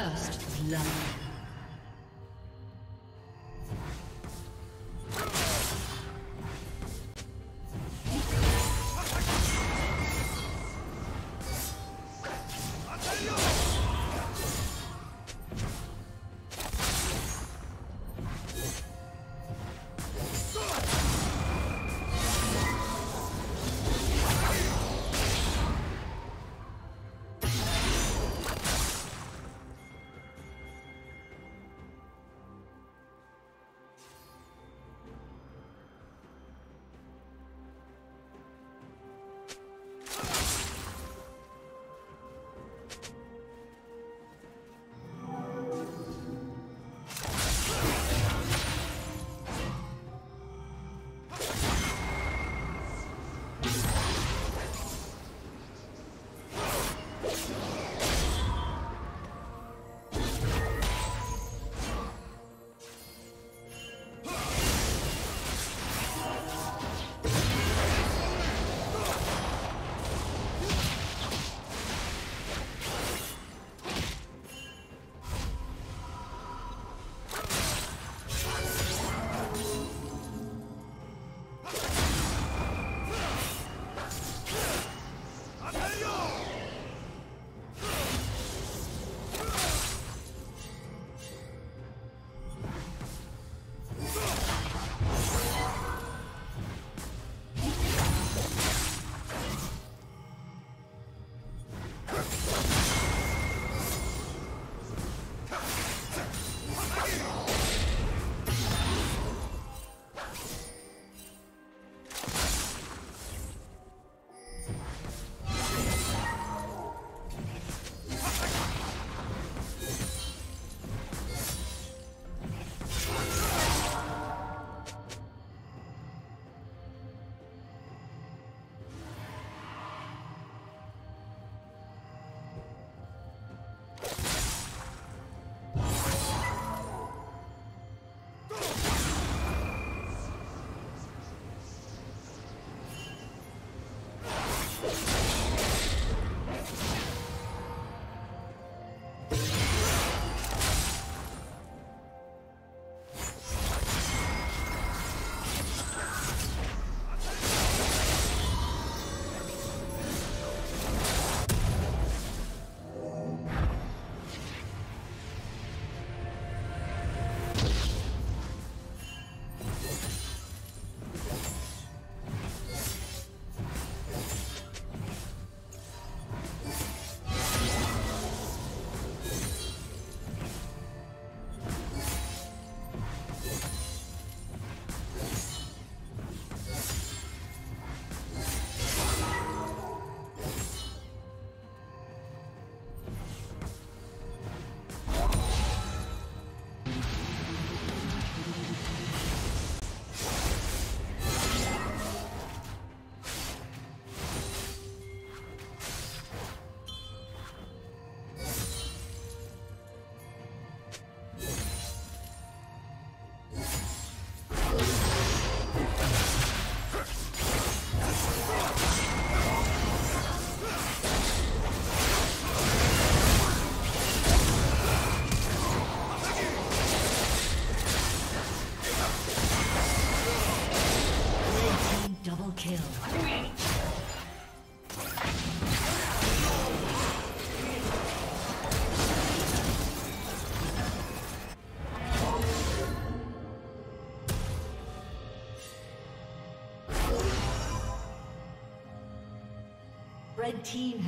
First blood.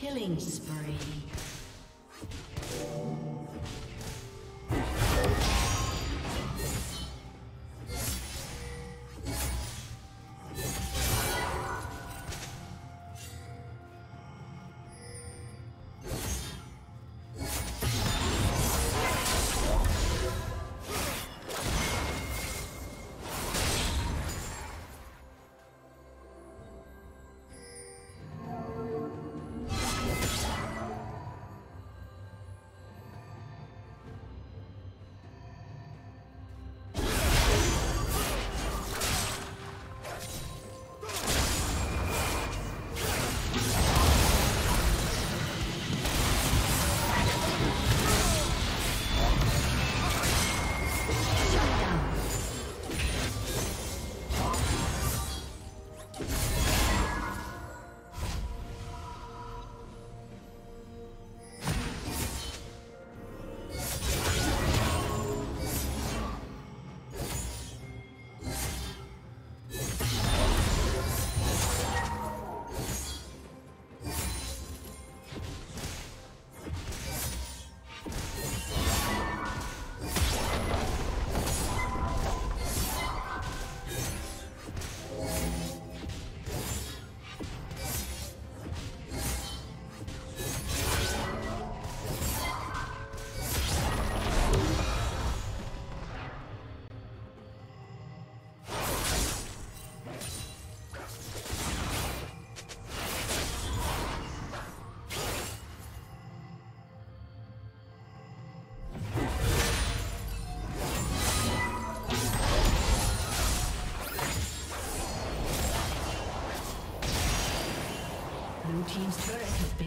Killing spree.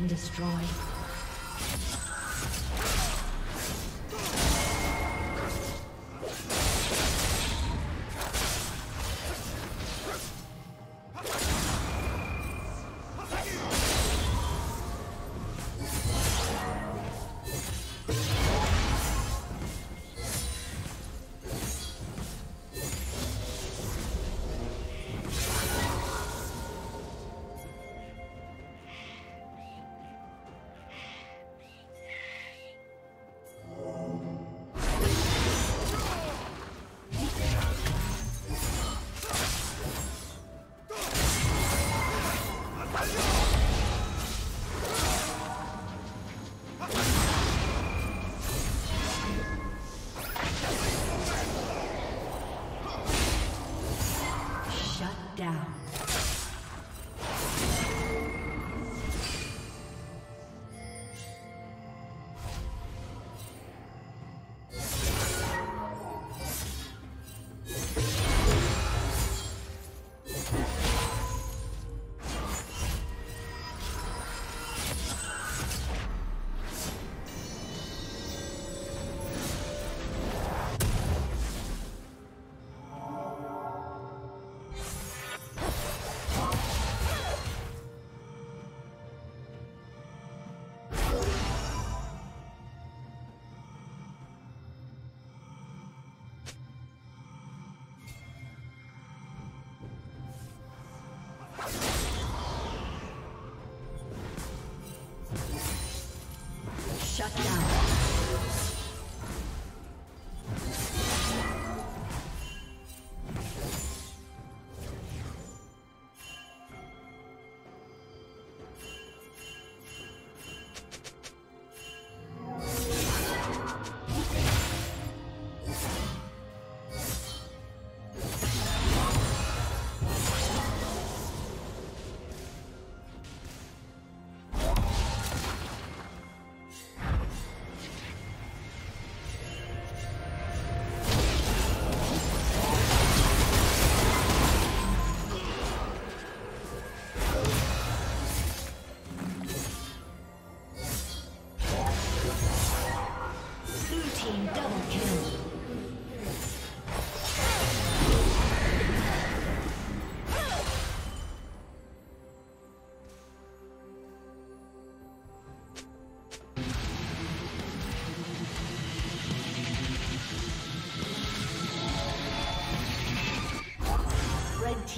Destroyed.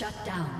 Shut down.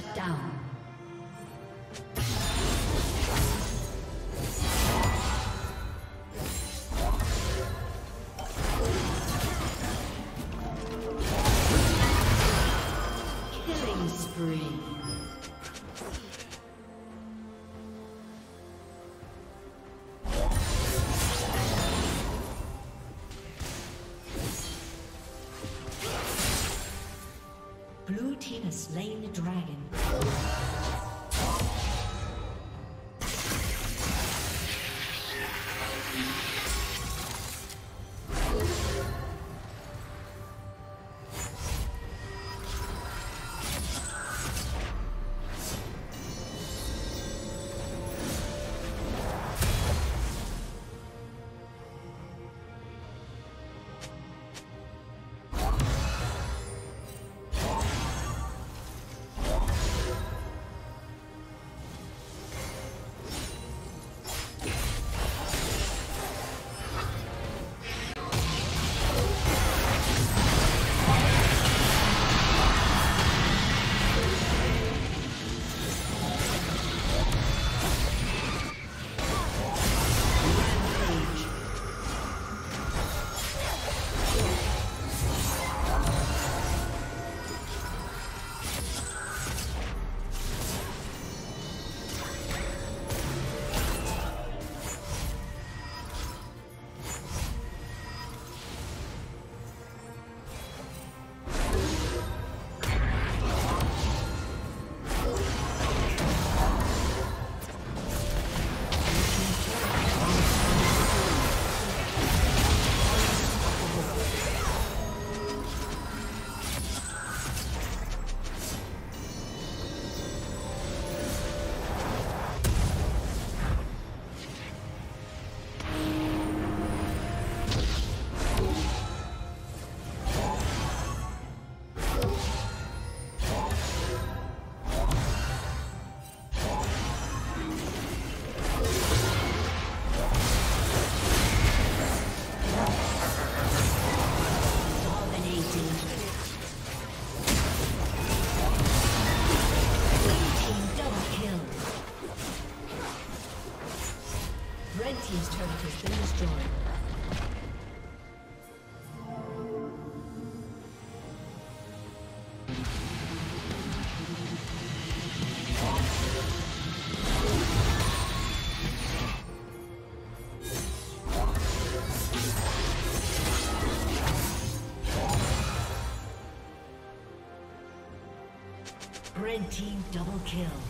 Shut down. Double kill.